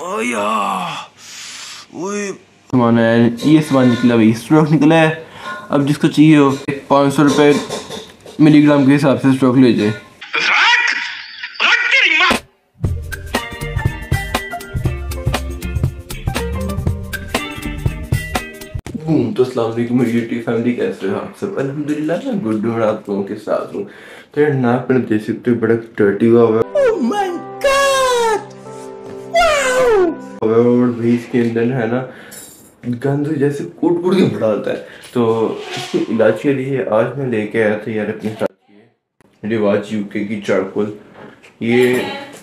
ओया ओए सामान है ये सामान निकला भाई स्टॉक निकला है। अब जिसको चाहिए हो पाँच सौ रुपये मिलीग्राम के हिसाब से स्टॉक ले जाए। तो अस्सलाम मेरी यूट्यूब फैमिली कैसे हो आप सब? अल्हम्दुलिल्लाह मैं गुड हूँ आप लोगों के साथ हूँ। तो यार नाक पर देख सकते हो बड़ा डर्टी हुआ हुआ और भाई इसके अंदर है ना गंद जैसे कूट कूट के बड़ा होता है। तो इसके इलाज के लिए आज मैं लेके आया था यार अपने साथ। रिवाज यूके की चारकोल। ये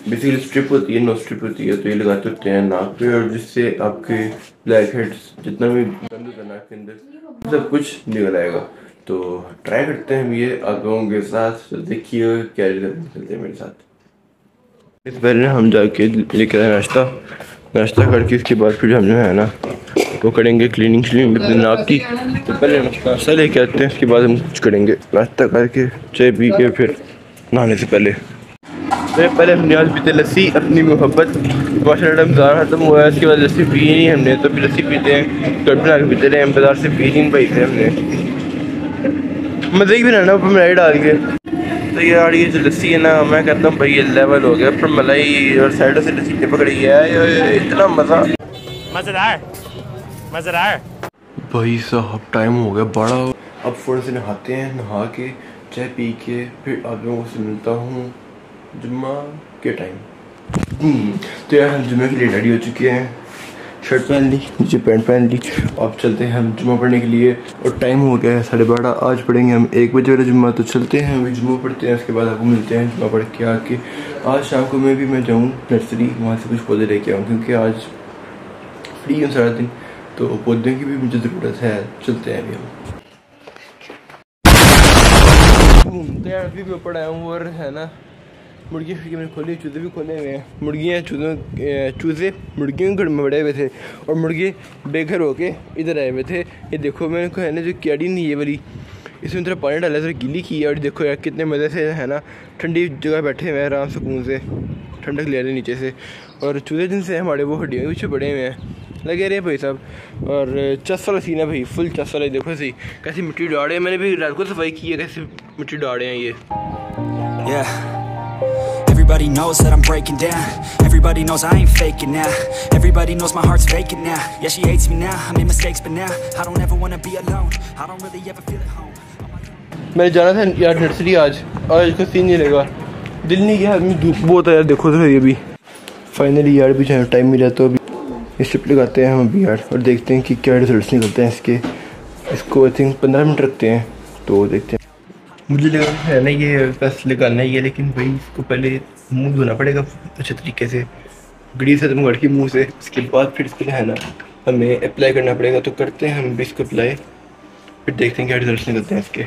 बेसिकली स्ट्रिप होती है नो स्ट्रिप होती है तो ये लगाते होते हैं नाक पे और जिससे आपके ब्लैक हेड्स जितना भी गंद होता है नाक के अंदर, सब कुछ निकल आएगा। तो ट्राई करते हैं हम ये आप लोगों के साथ। देखिए, क्या निकलते हैं मेरे साथ। पहले हम जाके लेकर आए नाश्ता नाश्ता करके इसके बाद फिर हम जो है ना, वो करेंगे क्लीनिंग श्लीनिंग अपने नाक की। तो पहले नाश्ता लेके आते हैं उसके बाद हम कुछ करेंगे। नाश्ता करके चाय पी के फिर नहाने से पहले। तो पहले हमने आज पीते लस्सी, अपनी मोहब्बत। माशा रमज़ान ख़त्म हुआ है उसके बाद लस्सी पी ही नहीं हमने तो फिर लस्सी पीते हैं। कट बना के पीते रहे हम बाज़ार से पी ही नहीं पाई थे हमने। मज़े ही बनाना ऊपर मलाई डाल के तो यार ये जो लस्सी है ना मैं कहता हूँ भाई ये लेवल हो गया पर मलाई और साइडों से लस्सी पकड़ी है इतना मज़ा। मज़ेदार मज़ेदार। भाई साहब टाइम हो गया बड़ा अब फ़ौरन से नहाते हैं नहा के चाय पी के फिर आप लोगों से मिलता हूँ जुम्मा के टाइम हम्म, तो यार हम जुम्मे के लिए रेडी हो चुके हैं। शर्ट पहन ली, नीचे पैंट पहन ली। अब चलते हैं हम जुम्मा पढ़ने के लिए। और टाइम हो गया है साढ़े बारह, आज पढ़ेंगे हम एक बजे वाला जुम्मा। तो चलते हैं, अभी जुम्मा पढ़ते हैं, उसके बाद आपको मिलते हैं जुम्मा पढ़ के आके आज शाम को मैं भी मैं जाऊँ नर्सरी वहाँ से कुछ पौधे लेके आऊँ, क्योंकि आज फ्री हूँ सारा दिन। तो पौधों की भी मुझे ज़रूरत है। चलते हैं अभी हम। तो यार अभी भी ऊपर आया हूँ और, है ना? मुर्गी फिर मैंने खोली, चूज़े भी खोले हुए हैं। मुर्गियाँ, चूज़ों चूज़े, मुर्गियों के घर में बड़े हुए थे और मुर्गे बेघर होके इधर आए हुए थे। ये देखो मैंने को है ना जो क्याड़ी नहीं है वाली, इसमें थोड़ा पानी डाला थोड़ा गीली की है और देखो यार कितने मज़े से है ना, ठंडी जगह बैठे हुए हैं आराम सुकून से, ठंडक ले रहे नीचे से। और चूज़े जिनसे हमारे, वो हड्डियों के पीछे बड़े हुए हैं। लगे रहे भाई साहब। और चस वाला सीन है भाई फुल चस वाला देखो सी कैसी मिट्टी डाड़े मैंने भी रात को सफ़ाई की है, कैसी मिट्टी डाड़े हैं ये। Yeah. Everybody knows that I'm breaking down Everybody knows I ain't faking now Everybody knows my heart's vacant now Yeah, she hates me now, I made mistakes but now I don't ever wanna be alone I don't really ever feel at home मैंने जाना था यार nursery आज आज का scene नहीं लगा दिल नहीं गया धूप बहुत है यार देखो तो ये भी फाइनली यार भी टाइम मिला तो अभी स्ट्रिप लगाते हैं हम अभी यार और देखते हैं कि क्या रिज़ल्ट निकलते हैं इसके इसको आई थिंक पंद्रह मिनट रखते हैं तो देखते हैं मुझे लगा है ना ये बस लगाना ही है लेकिन भाई इसको पहले मुँह धोना पड़ेगा अच्छे तरीके से। गड़ी से तुम मुँह से उसके बाद फिर इसको है ना, हमें अप्लाई करना पड़ेगा। तो करते हैं हम भी इसको अप्लाई फिर देखते हैं क्या रिज़ल्ट निकलते हैं इसके।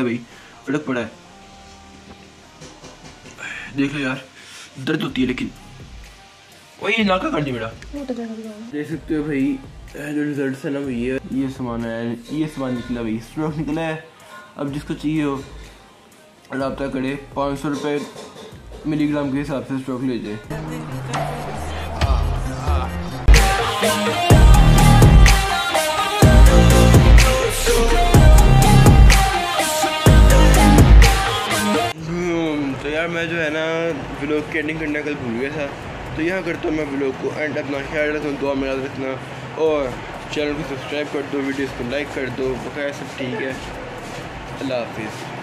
निकला भाई फ़र्क पड़ा है। देख लो यार दर्द होती है लेकिन। वही नाका कर दी मेरा देख सकते हो भाई जो रिज़ल्ट है ना भैया ये सामान है ये सामान निकला भाई स्टॉक निकला है। अब जिसको चाहिए हो रबता करे पाँच सौ रुपये मिलीग्राम के हिसाब से स्ट्रोक ले हम्म, यार, मैं जो है ना ब्लॉग की एंडिंग करना कल भूल गया था। तो यहाँ करता हूँ मैं ब्लॉग को एंड अपना ख्याल रखना दुआ में याद रखना। और चैनल को सब्सक्राइब कर दो वीडियोस को लाइक कर दो, बकाया सब ठीक है। अल्लाह हाफिज़।